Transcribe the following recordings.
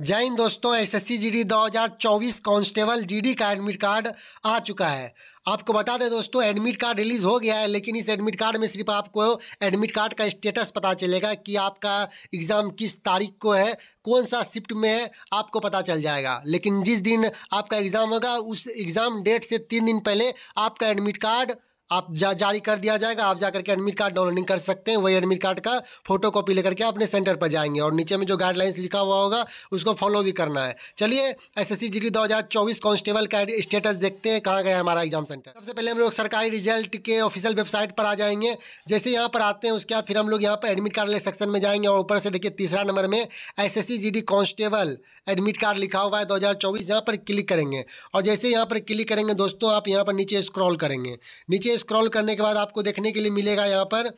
जय हिंद दोस्तों, एसएससी जीडी 2024 कांस्टेबल जीडी का एडमिट कार्ड आ चुका है। आपको बता दें दोस्तों, एडमिट कार्ड रिलीज़ हो गया है, लेकिन इस एडमिट कार्ड में सिर्फ़ आपको एडमिट कार्ड का स्टेटस पता चलेगा कि आपका एग्ज़ाम किस तारीख को है, कौन सा शिफ्ट में है, आपको पता चल जाएगा। लेकिन जिस दिन आपका एग्ज़ाम होगा, उस एग्ज़ाम डेट से तीन दिन पहले आपका एडमिट कार्ड आप जा, जारी कर दिया जाएगा, आप जाकर के एडमिट कार्ड डाउनलोडिंग कर सकते हैं। वही एडमिट कार्ड का फ़ोटो कॉपी लेकर के अपने सेंटर पर जाएँगे और नीचे में जो गाइडलाइंस लिखा हुआ होगा, उसको फॉलो भी करना है। चलिए एस एस सी जी दो हज़ार चौबीस कॉन्स्टेबल का स्टेटस देखते हैं, कहाँ गया हमारा एग्ज़ाम सेंटर सबसे पहले हम लोग सरकारी रिज़ल्ट के ऑफिशियल वेबसाइट पर आ जाएँगे। जैसे यहाँ पर आते हैं, उसके बाद फिर हम लोग यहाँ पर एडमिट कार्ड वाले सेक्शन में जाएँगे और ऊपर से देखिए तीसरा नंबर में S S G constable admit card लिखा हुआ है दो हज़ार चौबीस, यहाँ पर क्लिक करेंगे। और जैसे यहाँ पर क्लिक करेंगे, दोस्तों आप यहाँ पर नीचे स्क्रॉल करेंगे। नीचे स्क्रॉल करने के बाद आपको देखने के लिए मिलेगा यहाँ पर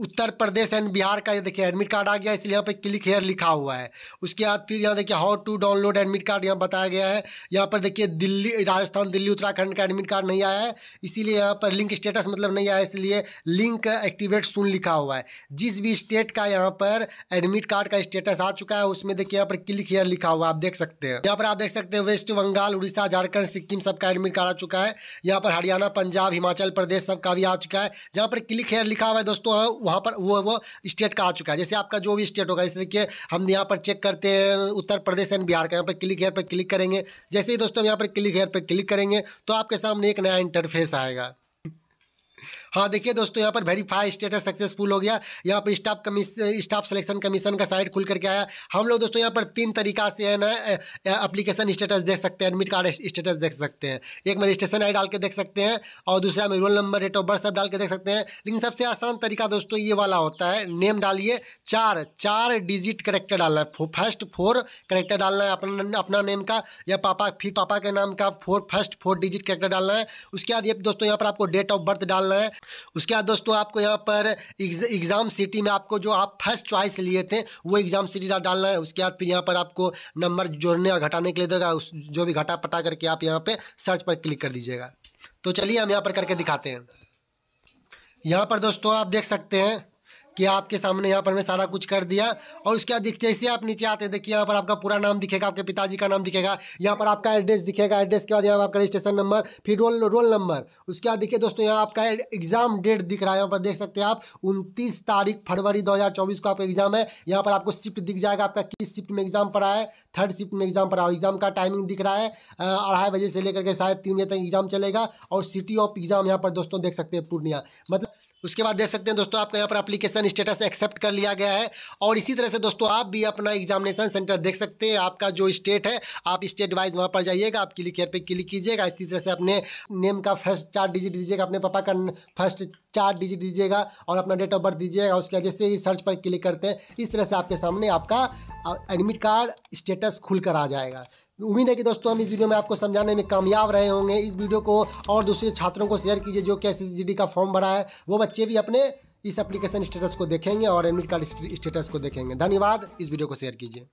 उत्तर प्रदेश एंड बिहार का, ये देखिए एडमिट कार्ड आ गया, इसलिए यहाँ पे क्लिक हेयर लिखा हुआ है। उसके बाद फिर यहाँ देखिए how to download admit card यहाँ बताया गया है। यहाँ पर देखिए, दिल्ली, राजस्थान, दिल्ली, उत्तराखंड का एडमिट कार्ड नहीं आया है। इसीलिए यहाँ पर लिंक स्टेटस मतलब नहीं आया, इसलिए लिंक एक्टिवेट सुन लिखा हुआ है। जिस भी स्टेट का यहाँ पर एडमिट कार्ड का स्टेटस आ चुका है, उसमें देखिए, यहाँ पर क्लिक हेयर लिखा हुआ है, आप देख सकते हैं। यहाँ पर आप देख सकते हैं वेस्ट बंगाल उड़ीसा झारखंड सिक्किम सबका एडमिट कार्ड आ चुका है। यहाँ पर हरियाणा पंजाब हिमाचल प्रदेश सबका भी आ चुका है। जहाँ पर क्लिक हेयर लिखा हुआ है, दोस्तों वहाँ पर वो वो स्टेट का आ चुका है। जैसे आपका जो भी स्टेट होगा, जैसे देखिए हम यहाँ पर चेक करते हैं, उत्तर प्रदेश एंड बिहार का, यहाँ पर क्लिक हेयर पर क्लिक करेंगे। जैसे ही दोस्तों हम यहाँ पर क्लिक हेयर पर क्लिक करेंगे तो आपके सामने एक नया इंटरफेस आएगा। हाँ देखिए दोस्तों, यहाँ पर वेरीफाई स्टेटस सक्सेसफुल हो गया। यहाँ पर staff commission staff selection commission का साइट खुल करके आया। हम लोग दोस्तों, यहाँ पर तीन तरीका से है ना एप्लीकेशन स्टेटस देख सकते हैं एडमिट कार्ड स्टेटस देख सकते हैं। एक में रजिस्ट्रेशन आई डाल के देख सकते हैं और दूसरा में roll number date of birth सब डाल के देख सकते हैं। लेकिन सबसे आसान तरीका दोस्तों, ये वाला होता है नेम डालिए, चार चार डिजिट करेक्टर डालना है। फ़र्स्ट फोर करेक्टर डालना है अपना अपना नेम का, या पापा, फिर पापा के नाम का four first four digit character डालना है। उसके बाद ये दोस्तों, यहाँ पर आपको डेट ऑफ़ बर्थ डालना है। उसके बाद दोस्तों आपको यहाँ पर एग्ज़ाम सिटी में आपको जो आप फ़र्स्ट चॉइस लिए थे, वो एग्ज़ाम सिटी डालना है। उसके बाद फिर यहाँ पर आपको नंबर जोड़ने और घटाने के लिए देगा। उस, जो भी घटा पटा करके आप यहाँ पे सर्च पर क्लिक कर दीजिएगा। तो चलिए हम यहाँ पर करके दिखाते हैं। यहाँ पर दोस्तों आप देख सकते हैं कि आपके सामने यहाँ पर मैं सारा कुछ कर दिया और उसके बाद जैसे आप नीचे आते देखिए, यहाँ पर आपका पूरा नाम दिखेगा, आपके पिताजी का नाम दिखेगा, यहाँ पर आपका एड्रेस दिखेगा, एड्रेस के बाद यहाँ पर आपका रजिस्ट्रेशन नंबर फिर रोल रोल नंबर उसके बाद देखिए दोस्तों, यहाँ आपका एग्ज़ाम डेट दिख रहा है, यहाँ पर देख सकते हैं आप, उनतीस तारीख फरवरी दो हज़ार चौबीस को आपका एग्ज़ाम है, यहाँ पर आपको शिफ्ट दिख जाएगा, आपका किस शिफ्ट में एग्ज़ाम पड़ा है थर्ड शिफ्ट में एग्ज़ाम पड़ा है एग्ज़ाम का टाइमिंग दिख रहा है अढ़ाई बजे से लेकर के शायद तीन बजे तक एग्ज़ाम चलेगा, और सिटी ऑफ़ एग्ज़ाम यहाँ पर दोस्तों देख सकते हैं पूर्णिया मतलब उसके बाद देख सकते हैं दोस्तों, आपका यहाँ पर एप्लीकेशन स्टेटस एक्सेप्ट कर लिया गया है। और इसी तरह से दोस्तों, आप भी अपना एग्जामिनेशन सेंटर देख सकते हैं। आपका जो स्टेट है, आप स्टेट वाइज वहाँ पर जाइएगा आप क्लिक पे क्लिक कीजिएगा। इसी तरह से अपने नेम का फ़र्स्ट चार डिजिट दीजिएगा, अपने पापा का फ़र्स्ट चार डिजिट दीजिएगा और अपना डेट ऑफ़ बर्थ दीजिएगा। उसके बाद जैसे ही सर्च पर क्लिक करते हैं, इस तरह से आपके सामने आपका एडमिट कार्ड स्टेटस खुल कर आ जाएगा। उम्मीद है कि दोस्तों हम इस वीडियो में आपको समझाने में कामयाब रहे होंगे। इस वीडियो को और दूसरे छात्रों को शेयर कीजिए जो कि एस का फॉर्म भरा है। वो बच्चे भी अपने इस एप्लीकेशन स्टेटस को देखेंगे और एडमिट कार्ड स्टेटस को देखेंगे। धन्यवाद। इस वीडियो को शेयर कीजिए।